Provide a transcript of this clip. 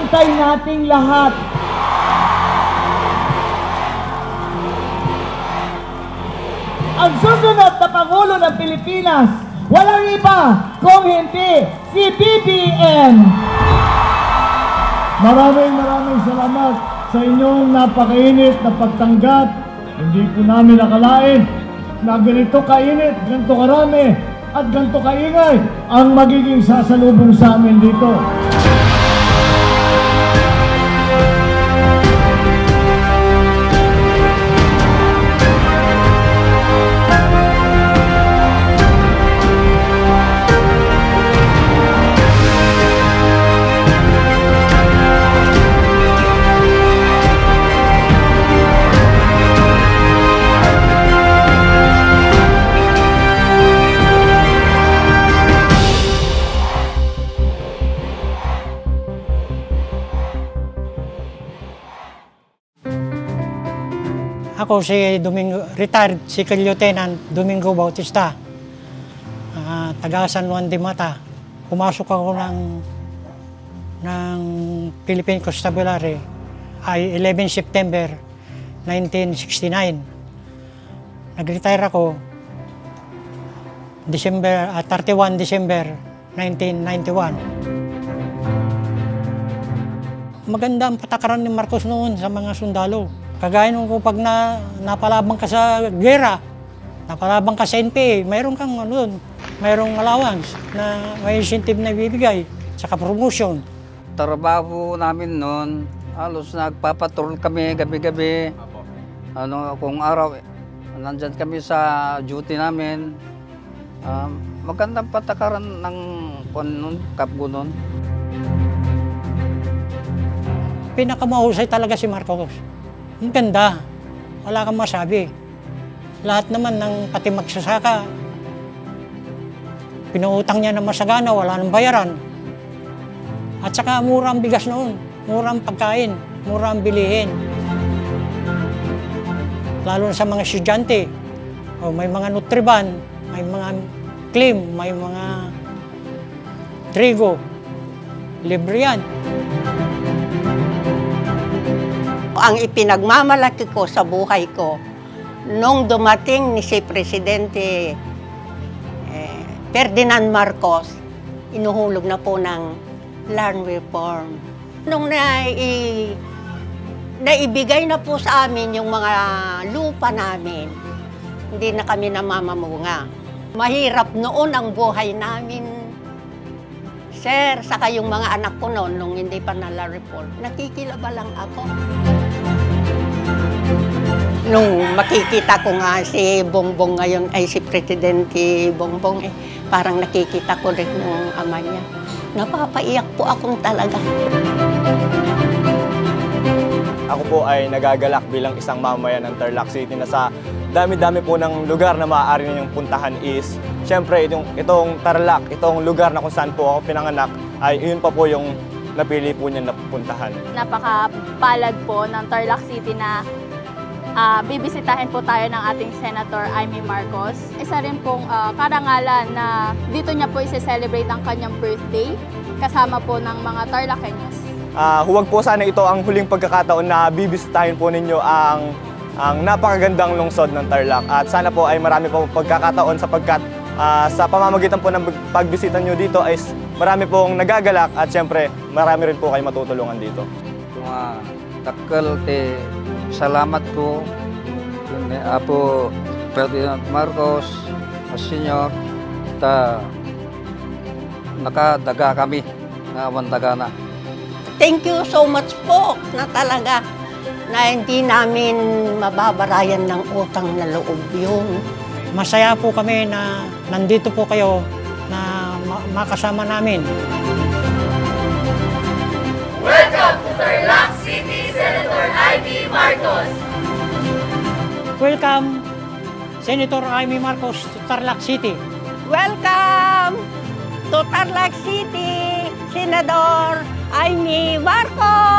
pantay nating lahat. Ang susunod na Pangulo ng Pilipinas, walang iba kung hindi si BBM. Maraming maraming salamat sa inyong napakainit na pagtanggap. Hindi po namin nakalain na ganito kainit, ganito karami, at ganito kaingay ang magiging sasalubong sa amin dito. Ako si Domingo, retired Second Lieutenant Domingo Bautista, ah, taga San Juan de Mata. Pumasok ako ng, ng Philippine Constabulary ay 11 September 1969. Nag-retire ako December, ah, 31 December 1991 maganda ang patakaran ni Marcos noon sa mga sundalo. Kagaya nung pag na, napalabang ka sa gera, napalabang ka sa NPA, mayroon kang ano doon, mayroong allowance na may incentive na ibibigay, saka promotion. Trabaho namin noon, halos nagpapatrol kami gabi-gabi. Ano, kung araw, nandyan kami sa duty namin. Um, magandang patakaran ng nun, kapgo nun. Pinakamahusay talaga si Marcos. Ang ganda. Wala kang masabi. Lahat naman ng pati magsasaka, pinuutang niya ng masagana, wala nang bayaran. At saka mura ang bigas noon, mura ang pagkain, mura ang bilihin. Lalo na sa mga estudyante, o may mga nutriban, may mga claim, may mga trigo, libre yan. Ang ipinagmamalaki ko sa buhay ko nung dumating ni si Presidente eh, Ferdinand Marcos, inuhulog na po ng land reform. Nung nai, naibigay na po sa amin yung mga lupa namin, hindi na kami namamamunga. Mahirap noon ang buhay namin, Sir, saka yung mga anak ko noon, nung hindi pa nala-report, nakikilaba lang ako. Nung makikita ko nga si Bongbong ngayon, ay si Presidente Bongbong, eh, parang nakikita ko rin yung ama niya. Napapaiyak po akong talaga. Ako po ay nagagalak bilang isang mamayan ng Tarlac City na sa dami-dami po ng lugar na maaari ninyong puntahan is Siyempre, itong, itong Tarlac, itong lugar na kung saan po ako pinanganak, ay yun pa po yung napili po niya na puntahan. Napakapalad po ng Tarlac City na ah, bibisitahin po tayo ng ating Senator Amy Marcos. Isa rin pong ah, karangalan na dito niya po isi-celebrate ang kanyang birthday kasama po ng mga Tarlaceños. Ah, huwag po sana ito ang huling pagkakataon na bibisitahin po ninyo ang ang napakagandang lungsod ng Tarlac. At sana po ay marami po pagkakataon sapagkat ah, sa pamamagitan po ng pagbisita nyo dito ay marami pong nagagalak at syempre marami rin po kayo matutulungan dito. Mga takal te salamat ko yun eh, apo Ferdinand Marcos, Senyor, ta nakadaga kami na daga na. Thank you so much po na talaga na hindi namin mababarayan ng utang na loob yun. Masaya po kami na nandito po kayo na ma- makasama namin. Ivy Marcos. Welcome, Senator Amy Marcos to Tarlac City. Welcome to Tarlac City, Senador Amy Marcos!